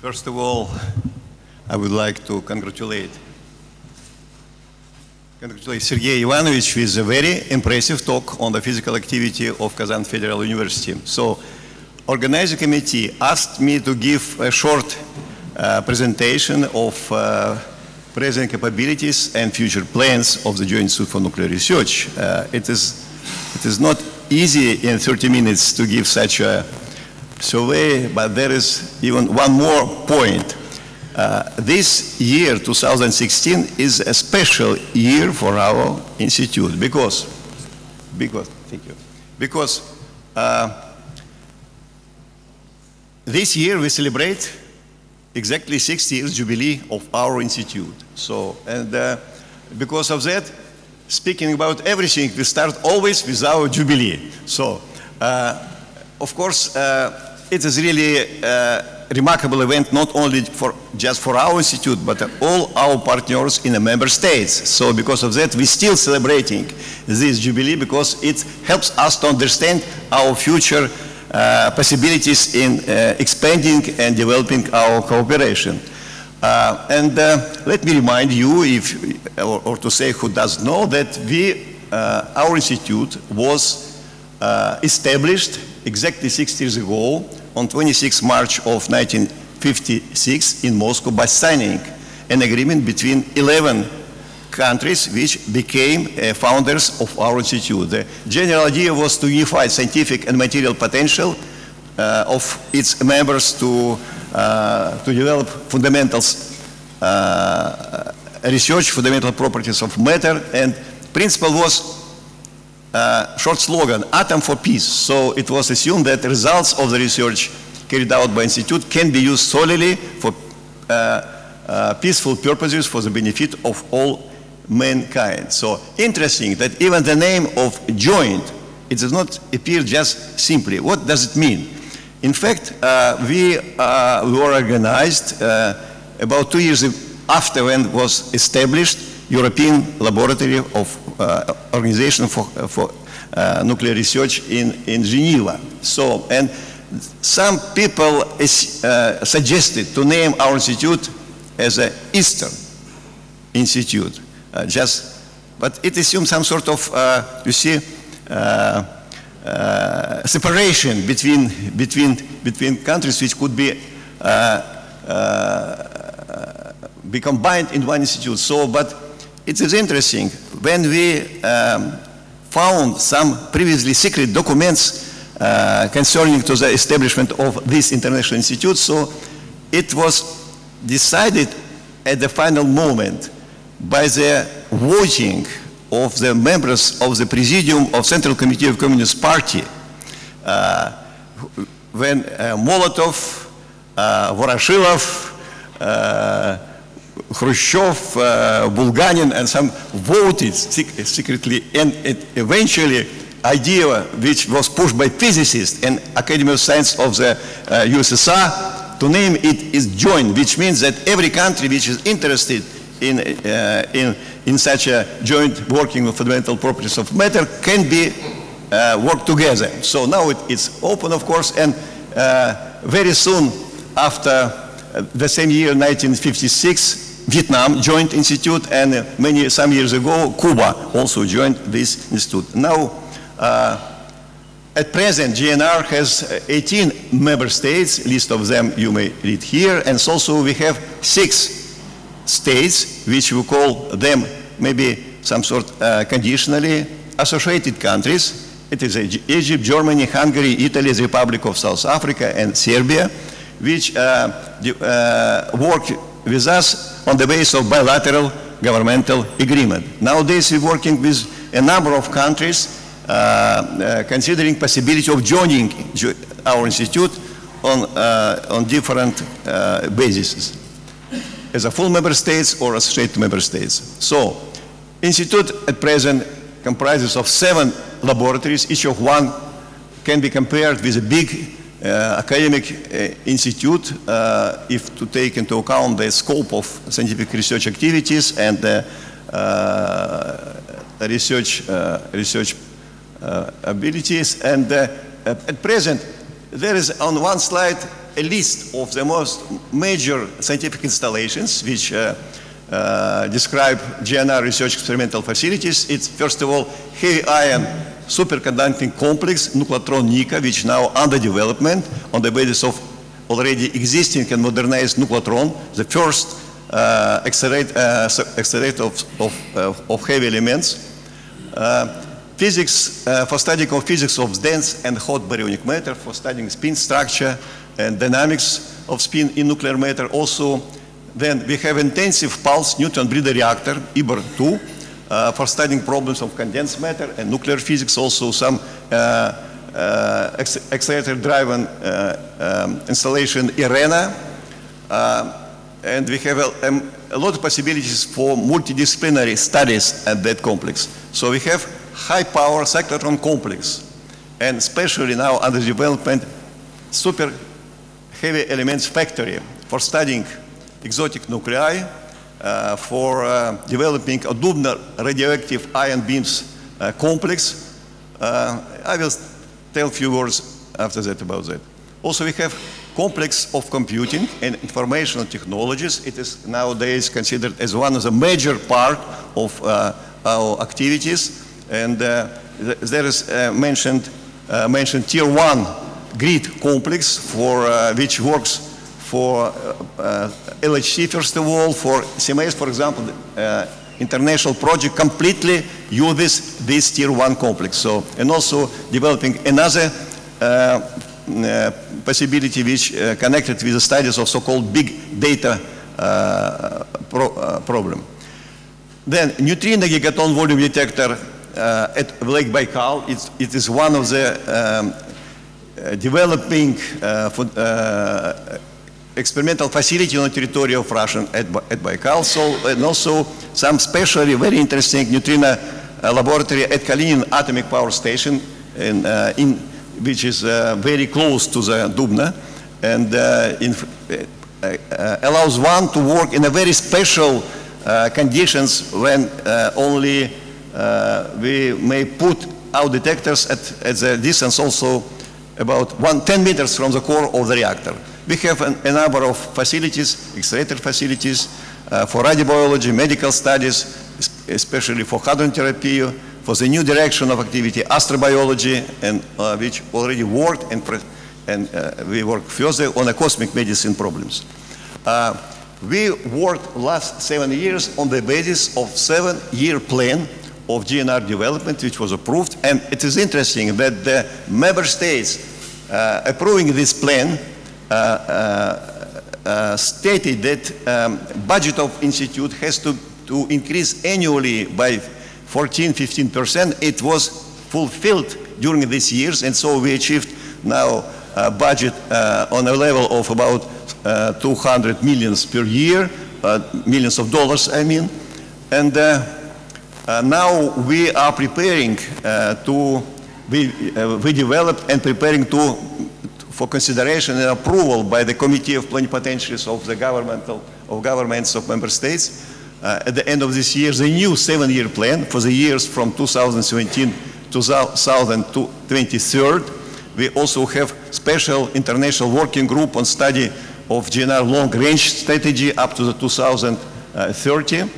First of all, I would like to congratulate congratulate Sergei Ivanovich with a very impressive talk on the physical activity of Kazan Federal University. So, organizing committee asked me to give a short uh, presentation of uh, present capabilities and future plans of the Joint Institute for Nuclear Research. Uh, it, is, it is not easy in 30 minutes to give such a survey, but there is even one more point. Uh, this year, 2016, is a special year for our institute because, because, thank you, because uh, this year we celebrate exactly 60 years jubilee of our institute. So, and uh, because of that, speaking about everything, we start always with our jubilee. So, uh, of course, uh, it is really a remarkable event not only for just for our institute but all our partners in the member states so because of that we're still celebrating this jubilee because it helps us to understand our future uh, possibilities in uh, expanding and developing our cooperation. Uh, and uh, let me remind you if or, or, to say who does know that we uh, our institute was uh, established exactly six years ago on 26 March of 1956 in Moscow by signing an agreement between 11 countries which became uh, founders of our institute. The general idea was to unify scientific and material potential uh, of its members to, uh, to develop fundamentals uh, research, fundamental properties of matter, and principle was uh, short slogan, Atom for Peace. So it was assumed that results of the research carried out by Institute can be used solely for uh, peaceful purposes for the benefit of all mankind. So interesting that even the name of joint, it does not appear just simply. What does it mean? In fact, uh, we, uh, we were organized uh, about two years after when was established European Laboratory of uh, Organization for, uh, for uh, Nuclear Research in, in Geneva. So, and some people suggested to name our institute as an Eastern Institute, just, but it assumes some sort of, uh, you see, separation between, between, between countries which could be be combined in one institute. So, but it is interesting, when we um, found some previously secret documents uh, concerning to the establishment of this international institute, so it was decided at the final moment by the voting of the members of the Presidium of Central Committee of Communist Party uh, when uh, Molotov, uh, Voroshilov, uh, Khrushchev, uh, Bulganin, and some voted secretly, and eventually idea which was pushed by physicists and Academy of Science of the uh, USSR to name it is joint, which means that every country which is interested in, uh, in, in such a joint working of fundamental properties of matter can be uh, work together. So now it, it's open, of course, and uh, very soon after uh, the same year, 1956, Vietnam joined institute, and many some years ago, Cuba also joined this institute. Now, uh, at present, JINR has 18 member states. List of them you may read here, and also we have six states, which we call them maybe some sort uh, conditionally associated countries. It is Egypt, Germany, Hungary, Italy, the Republic of South Africa, and Serbia, which uh, uh, work with us on the basis of bilateral governmental agreement. Nowadays we're working with a number of countries uh, uh, considering possibility of joining our institute on, uh, on different bases as a full member states or associate member states. So, institute at present comprises of seven laboratories, each of one can be compared with a big uh, academic uh, institute, uh, if to take into account the scope of scientific research activities and the research, uh, research uh, abilities. And uh, at present, there is on one slide a list of the most major scientific installations which uh, uh, describe JINR research experimental facilities. It's first of all heavy ion superconducting complex, Nuclotron NICA, which now under development on the basis of already existing and modernized Nuclotron, the first uh, accelerator, uh, of, of, uh, of, heavy elements. Uh, physics, uh, for studying of physics of dense and hot baryonic matter, for studying spin structure and dynamics of spin in nuclear matter. Also, then we have intensive pulse neutron breeder reactor, IBR-2, uh, for studying problems of condensed matter and nuclear physics, also some uh, uh, accelerator-driven um, installation IRENA. and we have a, um, a lot of possibilities for multidisciplinary studies at that complex. So we have high power cyclotron complex, and especially now under development, super heavy elements factory for studying exotic nuclei, uh, for uh, developing a Dubna radioactive ion beams uh, complex. Uh, I will tell a few words after that about that. Also, we have complex of computing and informational technologies. It is nowadays considered as one of the major part of uh, our activities. And uh, th there is mentioned, mentioned tier one grid complex for which works for uh, LHC, first of all, for CMS, for example, uh, international project completely uses this tier one complex. So, and also developing another uh, uh possibility which uh, connected with the studies of so-called big data uh, pro problem. Then neutrino gigaton volume detector at Lake Baikal, it's, it is one of the um, developing for, experimental facility on the territory of Russia at, at Baikal. So, and also some specially very interesting neutrino uh, laboratory at Kalinin Atomic Power Station, in, uh, in, which is uh, very close to the Dubna, and uh, in, uh, uh, allows one to work in a very special conditions when only we may put our detectors at, at the distance also about one, 10 meters from the core of the reactor. We have an, a number of facilities, accelerator facilities, uh, for radiobiology, medical studies, especially for hadron therapy, for the new direction of activity, astrobiology, and uh, which already worked and, and uh, we work further on the cosmic medicine problems. Uh, we worked last seven years on the basis of seven-year plan of JINR development, which was approved. And it is interesting that the member states uh, approving this plan uh, uh, uh, stated that um, budget of institute has to, to increase annually by 14, 15%. It was fulfilled during these years, and so we achieved now a budget uh, on a level of about uh, 200 millions per year, uh, millions of dollars, I mean. And now we are preparing to, we, we developed and preparing to for consideration and approval by the Committee of Plenipotentiaries of the governmental, of governments of member states uh, at the end of this year the new seven-year plan for the years from 2017 to 2023. We also have special international working group on study of JINR long-range strategy up to the 2030.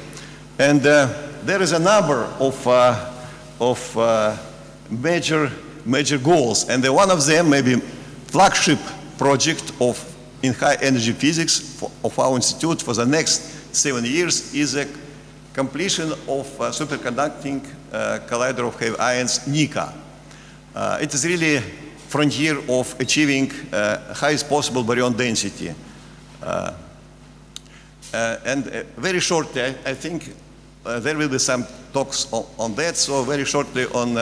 And uh, there is a number of, uh, of uh, major, major goals. And one of them, maybe flagship project of in high energy physics for, of our institute for the next seven years is a completion of uh, superconducting uh, collider of heavy ions, NICA. Uh, it is really frontier of achieving uh, highest possible baryon density. Uh, uh, and very shortly, I, I think there will be some talks on, on, that, so very shortly on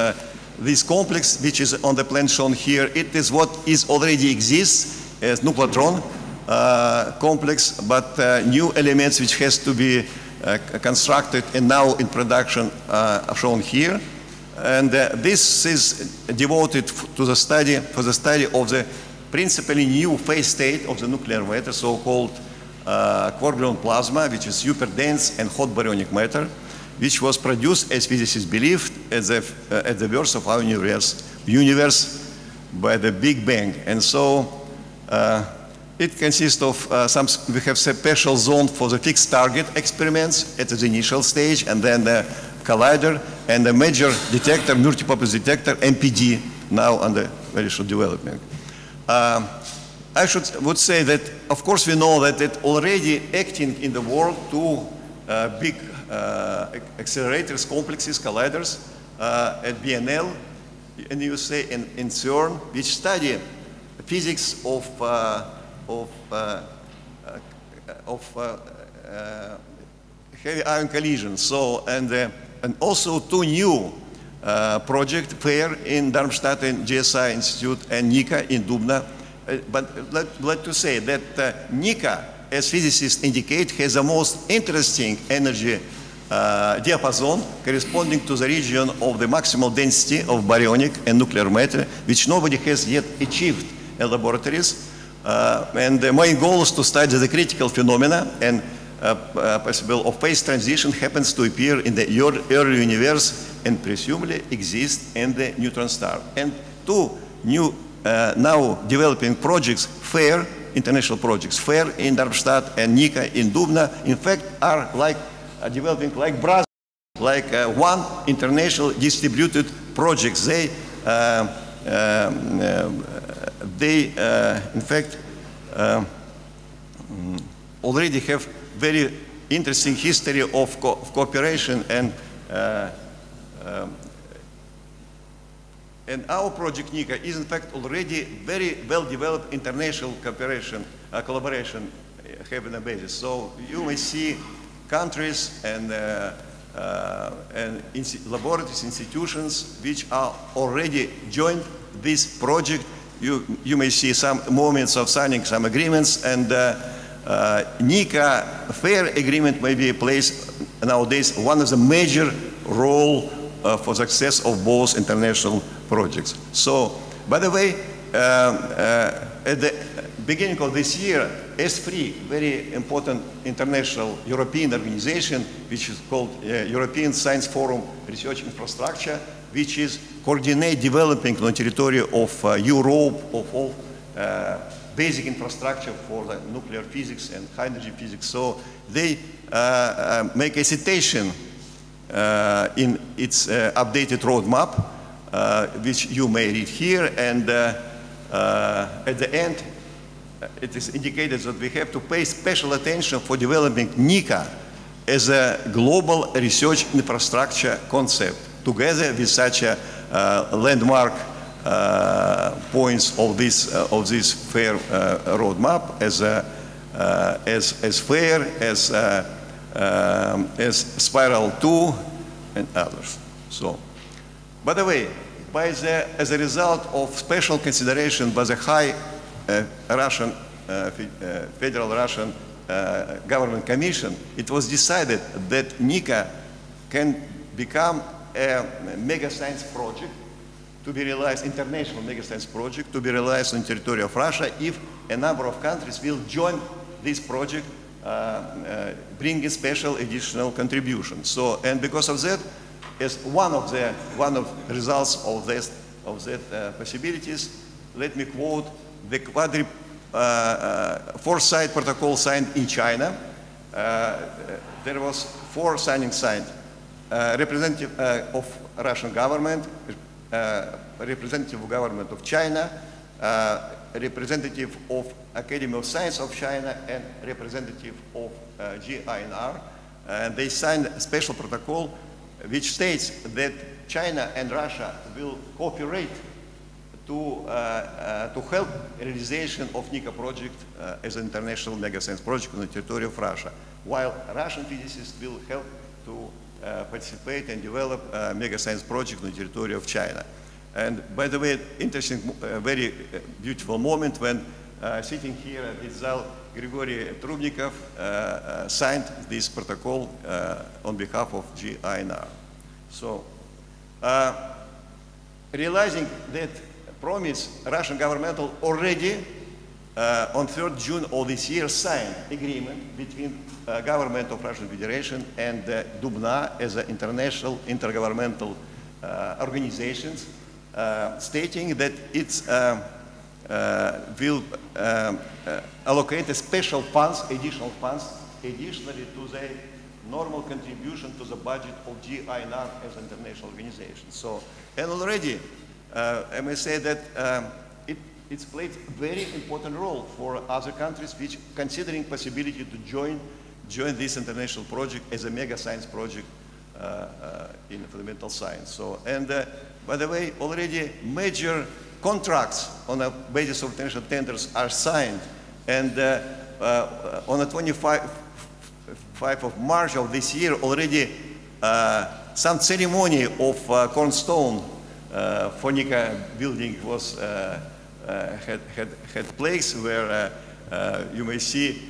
this complex, which is on the plan shown here, it is what is already exists as Nuclotron uh, complex, but uh, new elements which has to be uh, constructed and now in production uh, are shown here. And uh, this is devoted to the study, for the study of the principally new phase state of the nuclear matter, so-called uh, gluon plasma, which is super dense and hot baryonic matter. which was produced, as physicists believed, at the, uh, at the birth of our universe, universe by the Big Bang. And so uh, it consists of uh, some, we have a special zone for the fixed target experiments at the initial stage, and then the collider and the major detector, multipurpose detector, MPD, now under very short development. Um, I should, would say that, of course, we know that it already acting in the world two uh, big uh, accelerators, complexes, colliders uh, at BNL in the USA and in CERN, which study physics of, uh, of, uh, uh, of heavy ion collisions. So, and, and also two new project, FAIR in Darmstadt and GSI Institute and NICA in Dubna. Uh, but let, let to say that uh, NICA, as physicists indicate, has the most interesting energy uh, diapason corresponding to the region of the maximal density of baryonic and nuclear matter, which nobody has yet achieved in laboratories. Uh, and the main goal is to study the critical phenomena and uh, uh, possible of phase transition happens to appear in the early universe and presumably exist in the neutron star. And two new uh, now developing projects, FAIR, international projects, FAIR in Darmstadt and NICA in Dubna, in fact, are like uh, developing like like uh, one international distributed projects. They, uh, um, uh, they uh, in fact, um, already have very interesting history of, co of cooperation and um, and our project NICA is in fact already very well developed international cooperation, uh, collaboration uh, having a basis. So you may see countries and, uh, uh, and laboratories, institutions which are already joined this project. You, you may see some moments of signing some agreements and uh, uh, NICA FAIR agreement may be placed nowadays one of the major role for success of both international projects. So, by the way, uh, uh, at the beginning of this year, ESFRI, very important international European organization, which is called uh, European Science Forum Research Infrastructure, which is coordinate developing on the territory of uh, Europe, of all uh, basic infrastructure for the nuclear physics and high energy physics. So they uh, make a citation in its updated roadmap, which you may read here. And at the end, it is indicated that we have to pay special attention for developing NICA as a global research infrastructure concept, together with such a uh, landmark uh, points of this uh, of this fair roadmap as as as FAIR as um, as Spiral 2 and others. So, by the way, by the, as a result of special consideration by the high uh, Russian, uh, uh, Federal Russian uh, Government Commission, it was decided that NICA can become a mega science project to be realized, international mega science project to be realized on the territory of Russia if a number of countries will join this project uh, uh, bringing special additional contributions. So, and because of that, as one of the one of results of this of that uh, possibilities, let me quote the quadri uh, uh, four-side protocol signed in China. Uh, there was four signing signed. representative of Russian government, representative of government of China, representative of Academy of Science of China and representative of uh, JINR. And they signed a special protocol which states that China and Russia will cooperate to, uh, uh, to help realization of NICA project uh, as an international mega science project on the territory of Russia, while Russian physicists will help to uh, participate and develop a mega science project on the territory of China. And by the way, interesting, uh, very uh, beautiful moment when uh, sitting here at Itzal, Grigory Trubnikov signed this protocol on behalf of JINR. So, realizing that promise Russian government already uh, on 3rd June of this year signed agreement between uh, government of Russian Federation and uh, Dubna as an international intergovernmental organizations stating that it uh, uh, will um, uh, allocate a special funds, additional funds, additionally to the normal contribution to the budget of JINR as an international organization. So, and already, uh, I may say that um, it, it's played very important role for other countries which considering possibility to join, join this international project as a mega science project uh, uh, in fundamental science. So, and uh, by the way, already major contracts on the basis of international tenders are signed. And uh, uh, on the 25th of March of this year, already uh, some ceremony of uh, cornerstone uh, of NICA building was uh, uh, had, had, had place where you may see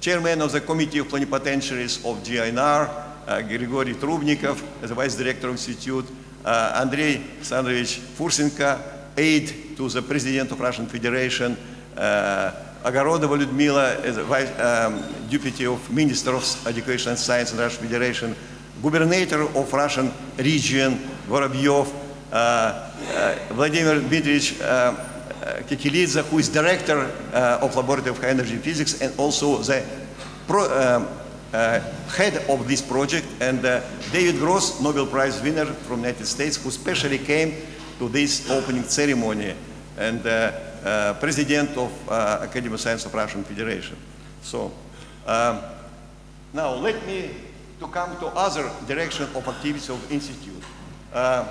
chairman of the Committee of Plenipotentiaries of JINR, Grigory Trubnikov, as the Vice Director of Institute, Andrei Alexandrovich Fursenko, aide to the President of Russian Federation, Ogorodova Lyudmila, Vice, Deputy of Minister of Education and Science in Russian Federation, Governor of Russian region, Vorobyov, uh, uh, Vladimir Dmitrievich uh, who is Director uh, of Laboratory of High Energy Physics and also the pro, um, uh, head of this project, and uh, David Gross, Nobel Prize winner from United States, who specially came to this opening ceremony, and uh, uh, president of uh, Academy of Science of Russian Federation. So um, now let me to come to other direction of activities of institute. Uh,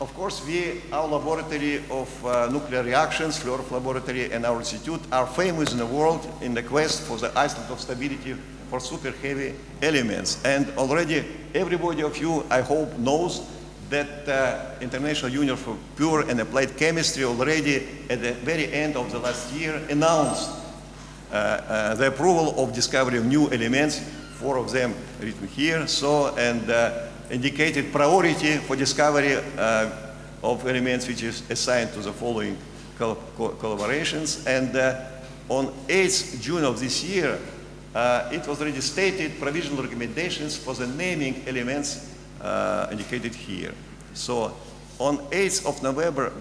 of course, we, our laboratory of nuclear reactions, Flerov Laboratory, and our institute are famous in the world in the quest for the island of stability for super heavy elements. And already everybody of you, I hope, knows that uh, International Union for Pure and Applied Chemistry already at the very end of the last year announced uh, uh, the approval of discovery of new elements, four of them written here, so, and uh, indicated priority for discovery uh, of elements which is assigned to the following col co collaborations. And uh, on 8th June of this year, uh, it was already stated provisional recommendations for the naming elements uh, indicated here. So on 8th of November,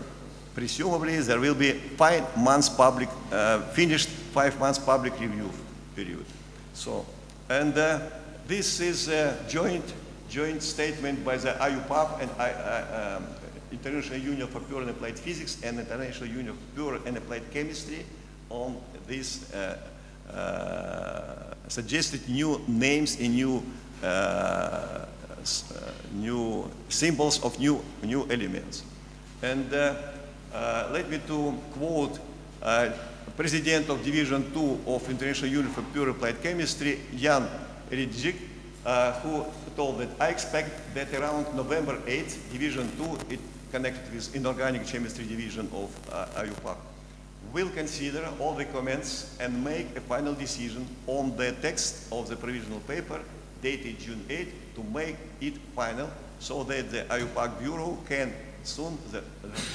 presumably there will be five months public, uh, finished five months public review period. So, and uh, this is a joint, joint statement by the IUPAP and I, um, International Union for Pure and Applied Physics and International Union for Pure and Applied Chemistry on uh, uh, suggested new names and new uh, uh, new symbols of new, new elements. And uh, uh, let me to quote uh, President of Division 2 of International Union for Pure Applied Chemistry, Jan Reedijk, uh, who told that I expect that around November 8th, Division 2, it connected with Inorganic Chemistry Division of uh, IUPAC, will consider all the comments and make a final decision on the text of the provisional paper dated June 8 to make it final so that the IUPAC Bureau can soon the,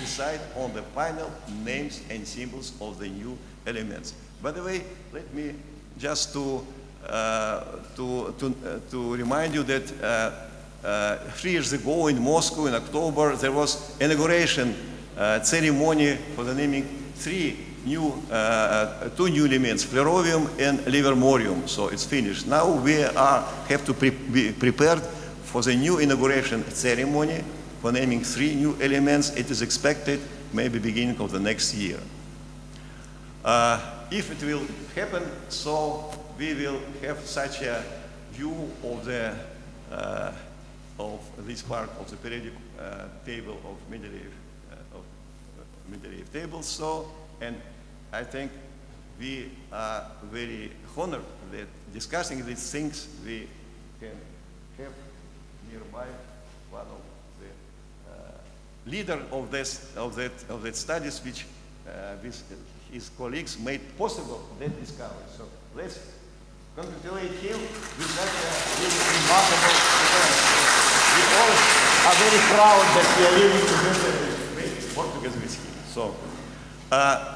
decide on the final names and symbols of the new elements. By the way, let me just to, uh, to, to, uh, to remind you that uh, uh, three years ago in Moscow in October there was inauguration uh, ceremony for the naming three new, uh, uh, two new elements, flerovium and livermorium. So it's finished. Now we are, have to pre be prepared for the new inauguration ceremony for naming three new elements. It is expected maybe beginning of the next year. Uh, if it will happen, so we will have such a view of the uh, of this part of the periodic uh, table of Mendeleev uh, of uh, Mendeleev tables. So, and I think we are very honored that discussing these things we can have nearby one of the uh, leader of this of that of that studies which uh, with his colleagues made possible that discovery. So let's congratulate him with that uh, really remarkable. We all are very proud that we are living together, with- work together with him. So uh,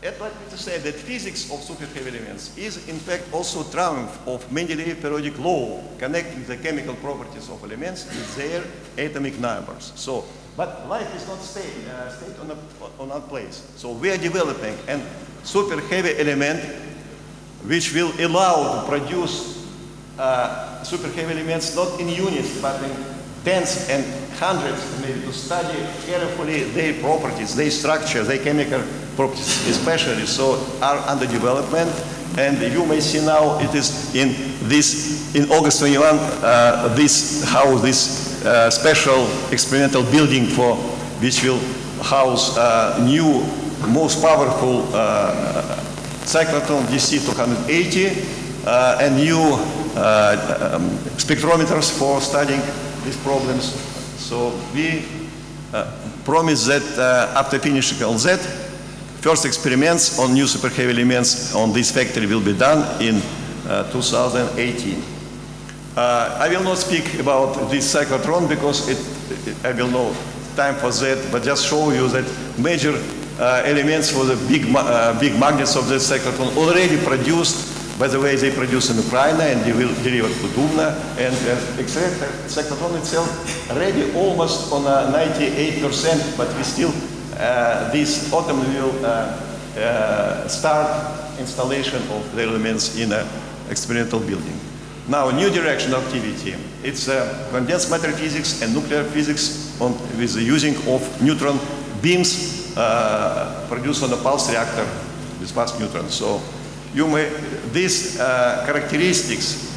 I'd like to say that physics of super heavy elements is in fact also triumph of Mendeleev periodic law connecting the chemical properties of elements with their atomic numbers. So, but life is not stay, uh, stayed on a, on a place. So we are developing a super heavy element which will allow to produce uh, super heavy elements not in units but in tens and hundreds maybe to study carefully their properties, their structure, their chemical properties especially, so are under development. And you may see now it is in this, in August 21, uh, this house, this uh, special experimental building for which will house uh, new, most powerful uh, cyclotron DC-280 uh, and new uh, um, spectrometers for studying these problems. So we uh, promise that uh, after finishing all that, first experiments on new super heavy elements on this factory will be done in uh, 2018. Uh, I will not speak about this cyclotron because it, it, I will no time for that, but just show you that major uh, elements for the big, uh, big magnets of the cyclotron already produced by the way, they produce in Ukraine and they will deliver to Dubna. And uh, cyclotron itself already almost on 98%, but we still, uh, this autumn we will uh, uh, start installation of the elements in an experimental building. Now, new direction of activity. It's uh, condensed matter physics and nuclear physics on, with the using of neutron beams uh, produced on a pulse reactor with fast neutrons. So you may, these uh, characteristics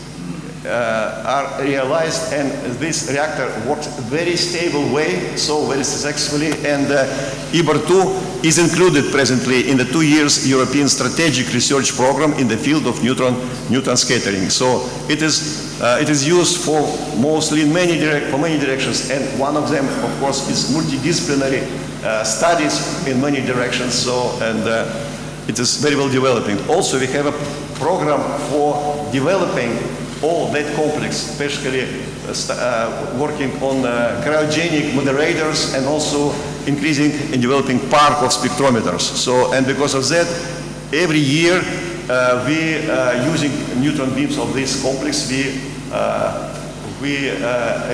uh, are realized and this reactor works very stable way, so very successfully and uh, IBR-2 is included presently in the two years European strategic research program in the field of neutron, neutron scattering. So it is, uh, it is used for mostly in many, for many directions and one of them of course is multidisciplinary uh, studies in many directions. So and uh, it is very well developing. Also, we have a program for developing all that complex, especially uh, uh, working on uh, cryogenic moderators and also increasing and developing park of spectrometers. So, and because of that, every year uh, we uh, using neutron beams of this complex, we, uh, we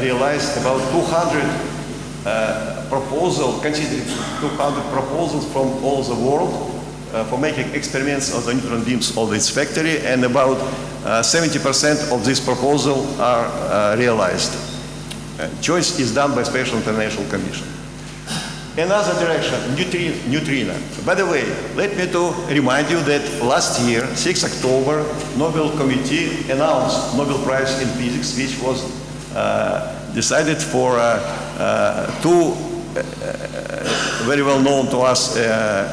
realized about 200 proposals, considering 200 proposals from all the world for making experiments of the neutron beams of this factory, and about 70% uh, of this proposal are uh, realized. choice is done by Special International Commission. Another direction, neutrino. By the way, let me to remind you that last year, 6 October, Nobel Committee announced Nobel Prize in Physics, which was uh, decided for uh, uh, two very well known to us,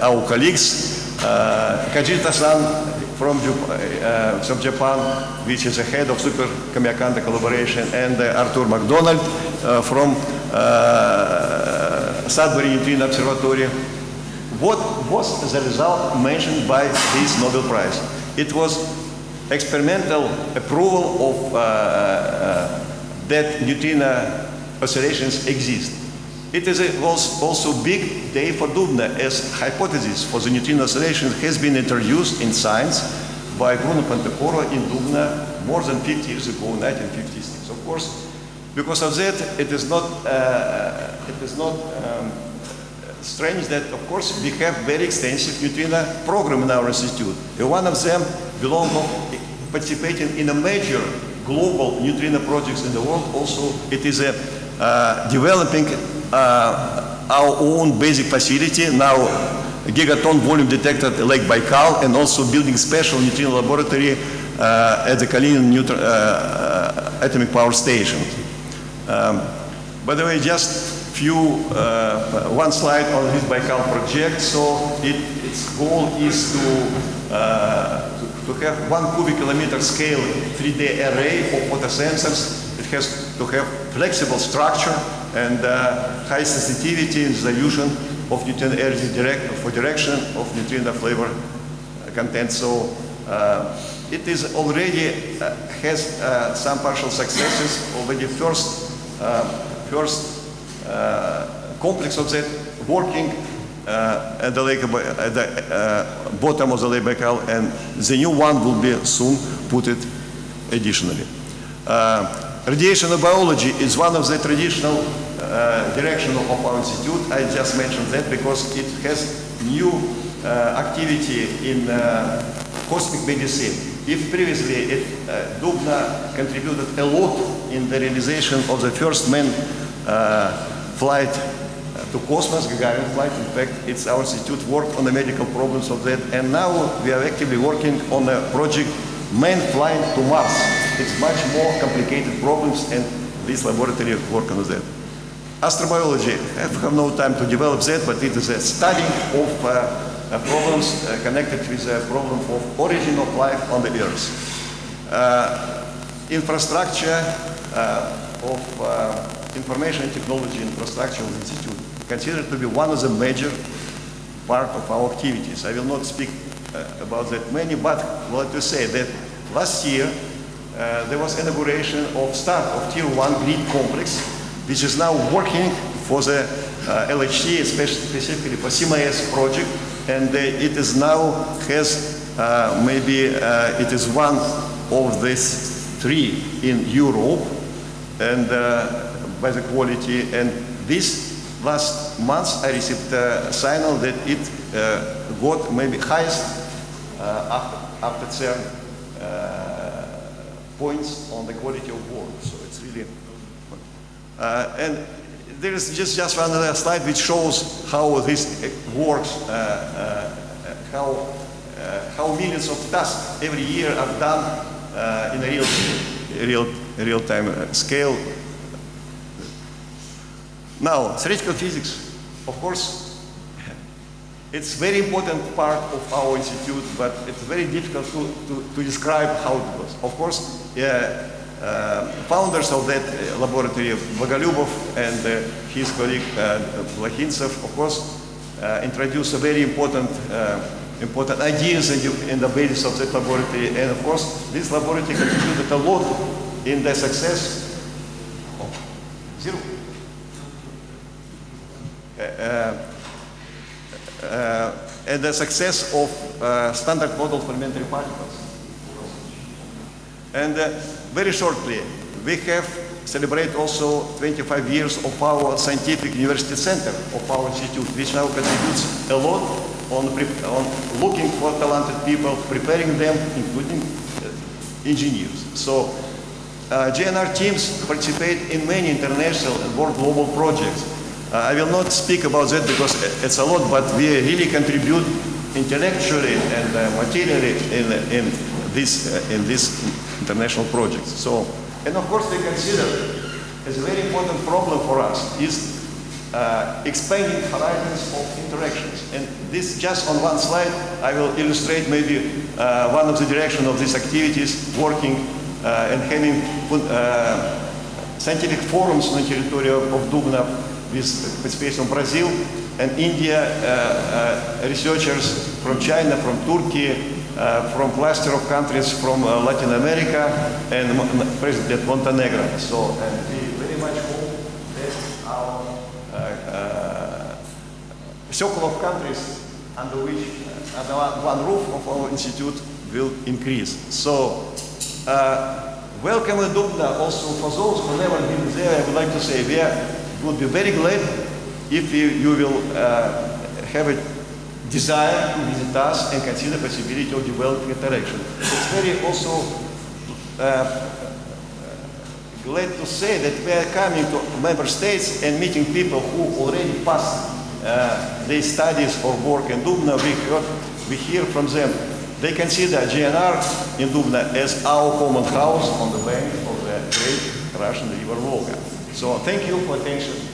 our colleagues, uh, Kajita-san from, uh, from Japan, which is the head of Super Kamiokande collaboration, and uh, Arthur McDonald uh, from uh, Sudbury Neutrino Observatory. What was the result mentioned by this Nobel Prize? It was experimental approval of uh, that neutrino oscillations exist. It is a, was also a big day for Dubna as hypothesis for the neutrino oscillation has been introduced in science by Bruno Pontecorvo in Dubna more than 50 years ago, 1956. Of course, because of that, it is not, uh, it is not um, strange that, of course, we have very extensive neutrino program in our institute. And one of them belong participating in a major global neutrino projects in the world. Also, it is a uh, developing uh, our own basic facility, now gigaton volume detector at Lake Baikal, and also building special neutrino laboratory uh, at the Kalinin neutron, uh, atomic power station. Um, by the way, just few, uh, one slide on this Baikal project. So it, its goal is to, uh, to, have one cubic kilometer scale 3D array of photosensors. It has to have flexible structure and uh, high sensitivity in resolution of neutrino energy direct, for direction of neutrino flavor content. So uh, it is already uh, has uh, some partial successes. Already first uh, first uh, complex of that working uh, at the lake, at the uh, bottom of the Lake Baikal, and the new one will be soon put it additionally. Uh, radiation biology is one of the traditional uh, direction of our institute. I just mentioned that because it has new uh, activity in uh, cosmic medicine. If previously it, uh, Dubna contributed a lot in the realization of the first man uh, flight to cosmos, Gagarin flight. In fact, it's our institute worked on the medical problems of that, and now we are actively working on a project man flying to Mars. It's much more complicated problems, and this laboratory work on that. Astrobiology, I have no time to develop that, but it is a study of uh, uh, problems uh, connected with the problem of origin of life on the Earth. Uh, infrastructure uh, of uh, information technology infrastructure Institute considered to be one of the major part of our activities. I will not speak about that many, but want to say that last year uh, there was inauguration of start of Tier 1 grid complex, which is now working for the uh, LHC, specifically for CMS project, and uh, it is now has uh, maybe uh, it is one of these three in Europe, and uh, by the quality. And this last month I received a signal that it got maybe highest after, after CERN points on the quality of work. So it's really, uh, and there is just, just another slide which shows how this works, uh, uh, how, how millions of tasks every year are done in a real, real, real-time scale. Now, theoretical physics, of course, it's very important part of our institute, but it's very difficult to, to, to describe how it was. Of course, yeah, uh, founders of that uh, laboratory, Bogolyubov and uh, his colleague uh, of course, uh, introduced a very important, uh, important ideas in the, in the basis of that laboratory. And of course, this laboratory contributed a lot in the success of zero. Uh, uh, and the success of uh, standard model for elementary particles. And uh, very shortly, we have celebrate also 25 years of our scientific university center of our institute, which now contributes a lot on, on looking for talented people, preparing them, including engineers. So uh, JINR teams participate in many international and world global projects uh, I will not speak about that because it's a lot, but we really contribute intellectually and uh, materially in, in, this, uh, in this international project. So, and of course we consider as a very important problem for us is uh, expanding horizons of interactions. And this just on one slide, I will illustrate maybe uh, one of the direction of these activities, working uh, and having scientific forums on the territory of, of Dubna with participation from Brazil and India, uh, uh, researchers from China, from Turkey, uh, from cluster of countries from uh, Latin America and President Montenegro. So, and we very much hope that our uh, uh, circle of countries under which, under one roof of our institute will increase. So, welcome Dubna also for those who never been there, I would like to say we are would be very glad if you, you will uh, have a desire to visit us and consider the possibility of developing interaction. It's very also uh, glad to say that we are coming to member states and meeting people who already passed uh, their studies or work in Dubna. We, heard, we hear from them. They consider JINR in Dubna as our common house on the bank of the great Russian river Volga. So thank you for attention.